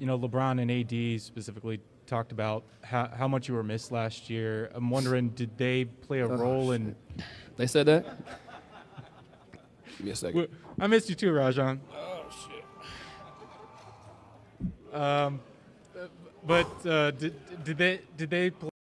you know, LeBron and AD specifically talked about how, how much you were missed last year. I'm wondering, did they play a Oh, role in? They said that. Give me a second. I missed you too, Rajon. Oh shit. Um, but uh, did did they did they play